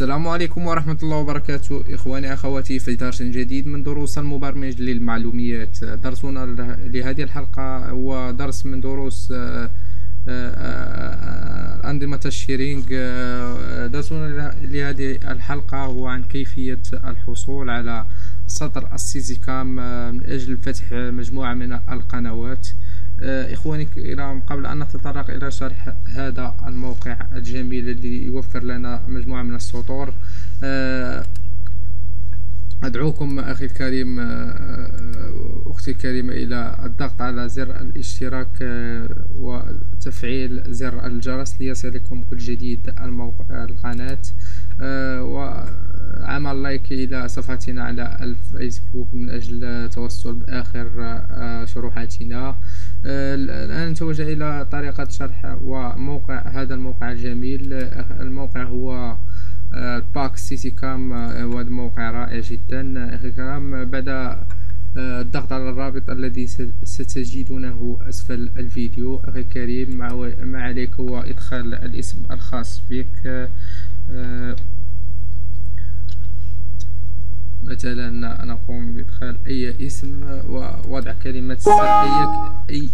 السلام عليكم ورحمة الله وبركاته. إخواني أخواتي في درس جديد من دروس المبرمج للمعلوميات. درسنا لهذه الحلقة هو درس من دروس آه، آه، آه، أنظمة ال sharing درسنا لهذه الحلقة هو عن كيفية الحصول على سطر ال CCcam من أجل فتح مجموعة من القنوات. إخواني الكرام قبل أن نتطرق إلى شرح هذا الموقع الجميل الذي يوفر لنا مجموعة من السطور آه، أدعوكم أخي الكريم آه، أختي الكريمة إلى الضغط على زر الاشتراك وتفعيل زر الجرس ليصلكم كل جديد الموقع القناة وعمل لايك إلى صفحتنا على الفيسبوك من أجل التوصل بآخر شروحاتنا. آه، الآن نتوجه إلى طريقة شرح وموقع هذا الموقع الجميل. آه، الموقع هو باك سيتي كام هو موقع رائع جدا. أخي الكرام بعد آه، الضغط على الرابط الذي ستجدونه أسفل الفيديو أخي الكريم ما عليك هو إدخال الاسم الخاص بك. مثلا نقوم بإدخال أي اسم ووضع كلمة سر أي, أي,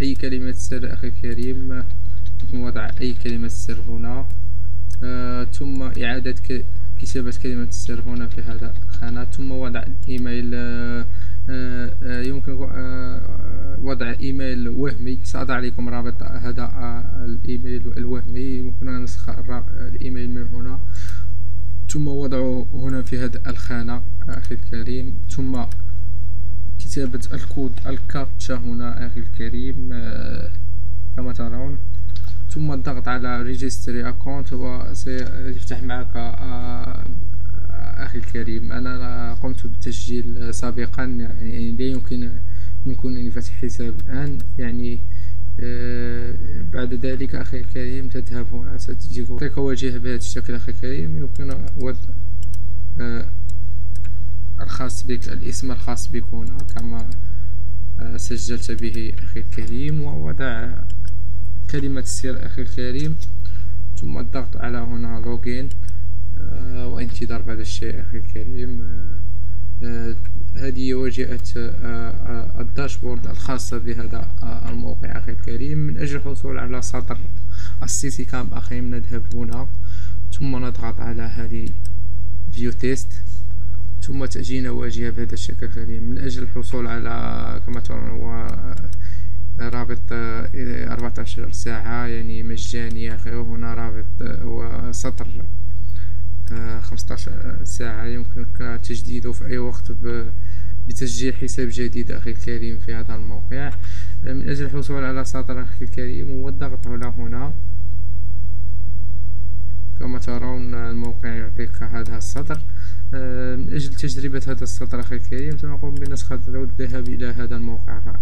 أي كلمة سر أخي الكريم. يمكن وضع أي كلمة سر هنا. آه ثم إعادة كتابة كلمة السر هنا في هذا الخانة. ثم وضع الإيميل آه آه يمكن آه وضع إيميل وهمي. سأضع لكم رابط هذا آه، الإيميل الوهمي. يمكن نسخ الإيميل من هنا. ثم وضعه هنا في هذه الخانة أخي الكريم. ثم كتابة الكود الكابتشا هنا أخي الكريم آه، كما ترون. ثم الضغط على register account وسيفتح معك آه، أخي الكريم. أنا قمت بالتسجيل سابقا يعني لا يمكن يمكنني فتح حساب الآن يعني آه، بعد ذلك أخي الكريم تذهب هنا ستجيك تعطيك واجهة بهذا الشكل أخي الكريم. يمكن وضع آه، الخاص بك الاسم الخاص بك هنا كما آه، سجلت به أخي الكريم. ووضع كلمة السر أخي الكريم. ثم الضغط على هنا login وانتظار بعض الشيء أخي الكريم. آه، هذه واجهة آه، آه، ال dashboard الخاصة بهذا الموقع أخي الكريم. من أجل الحصول على سطر ال CCcam أخي نذهب هنا. ثم نضغط على هذه view test ثم تأجينا واجهة بهذا الشكل الكريم. من أجل الحصول على كما ترون هو رابط 14 ساعة يعني مجانية أخي. وهنا رابط هو سطر 15 ساعة يمكنك تجديده في أي وقت بتسجيل حساب جديد أخي الكريم في هذا الموقع. من أجل الحصول على سطر أخي الكريم والضغط على هنا. كما ترون الموقع يعطيك هذا السطر. من أجل تجربة هذا السطر أخي الكريم سنقوم بنسخ الذهاب إلى هذا الموقع الرائع.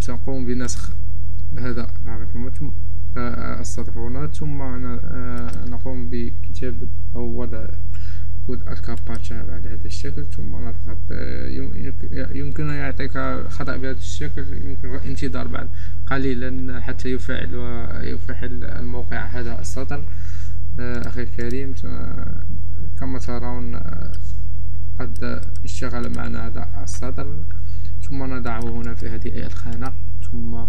سنقوم بنسخ هذا الرابط السطر هنا ثم نقوم بكتابة أو وضع كود الكاباتشا على هذا الشكل. ثم نضغط يمكن أن يعطيك خطأ بهذا الشكل يمكن الانتظار بعد قليلا حتى يفعل ويفعل الموقع هذا السطر. أخي الكريم كما ترون قد اشتغل معنا هذا السطر. ثم نضعه هنا في هذه الخانة. ثم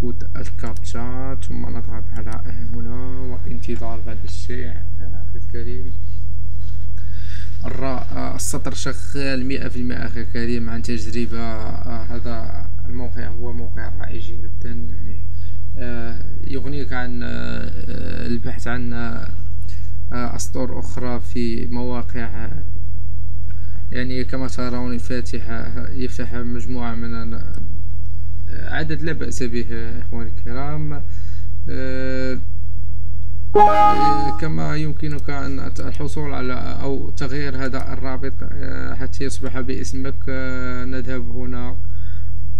كود الكابتشا ثم نضغط على هنا وانتظار بعد الشيء أخي الكريم. السطر شغال مئة في المئة أخي الكريم عن تجربة. هذا الموقع هو موقع رائع جدا. آه، يغنيك عن آه، البحث عن آه، أسطور أخرى في مواقع. يعني كما ترون فاتحة يفتح مجموعة من عدد لا بأس به إخواني الكرام. آه، كما يمكنك أن الحصول على أو تغيير هذا الرابط آه، حتى يصبح باسمك. آه، نذهب هنا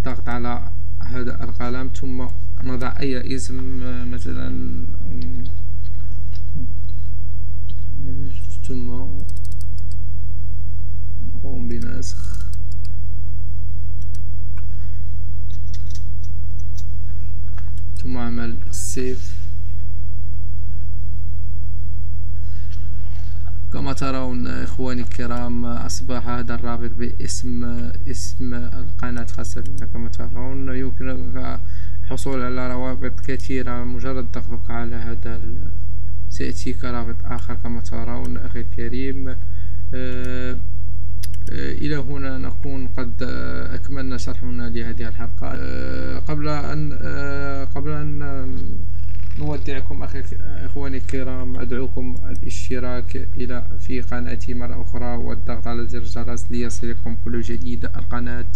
ضغط على هذا القلم ثم نضع أي اسم مثلا ثم نقوم بنسخ. ثم عمل سيف. كما ترون إخواني الكرام أصبح هذا الرابط باسم اسم القناة خاصة بنا. كما ترون يمكنك الحصول على روابط كثيرة مجرد ضغطك على هذا سيأتيك رابط آخر. كما ترون أخي الكريم آه، إلى هنا نكون قد أكملنا شرحنا لهذه الحلقة. آه، قبل أن قبل أن نودعكم أخي إخواني الكرام أدعوكم الاشتراك إلى في قناتي مرة أخرى والضغط على زر الجرس ليصلكم كل جديد القناة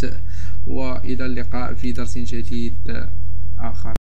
وإلى اللقاء في درس جديد آخر.